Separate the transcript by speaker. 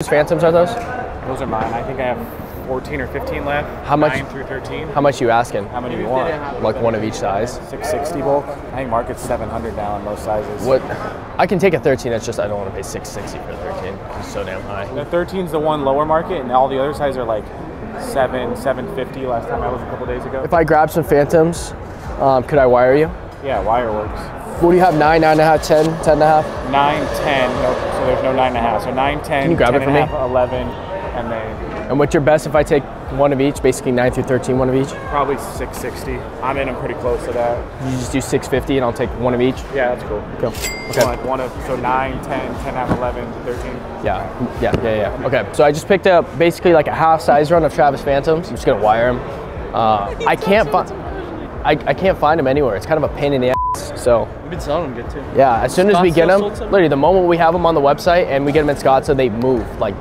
Speaker 1: Whose Phantoms are those?
Speaker 2: Those are mine. I think I have 14 or 15 left.
Speaker 1: How much-
Speaker 2: 9 through 13.
Speaker 1: How much you asking?
Speaker 2: How many do you want?
Speaker 1: Like one of each size.
Speaker 2: 660 bulk. I think market's 700 now in most sizes.
Speaker 1: What? I can take a 13. It's just I don't want to pay 660 for a 13. It's so damn high.
Speaker 2: The 13's the one lower market, and all the other sizes are like seven, 750. Last time I was a couple days ago.
Speaker 1: If I grab some Phantoms, um, could I wire you?
Speaker 2: Yeah, wire works.
Speaker 1: What do you have? Nine, nine and a half, ten, ten and a half.
Speaker 2: 9, 10. No, so there's no nine and a half. So 9, 10,
Speaker 1: Can you grab
Speaker 2: 10
Speaker 1: it for
Speaker 2: and a
Speaker 1: me?
Speaker 2: half, 11, and then
Speaker 1: And what's your best if I take one of each? Basically nine through 13, one of each.
Speaker 2: probably 660. I'm in. I'm pretty close to that.
Speaker 1: You just do 650 and I'll take one of each.
Speaker 2: Yeah, that's cool.
Speaker 1: Cool. Okay.
Speaker 2: One, one of so 9, 10, 10 and a half, 11, 13.
Speaker 1: Yeah, yeah, yeah, yeah. Okay, so I just picked up basically like a half size run of Travis Phantoms. I'm just gonna wire them. Uh, I can't find, I, I can't find them anywhere. It's kind of a pain in the ass. So
Speaker 3: You've been selling them good too.
Speaker 1: yeah, as soon as we get them, literally the moment we have them on the website and we get them at Scottsdale, they move like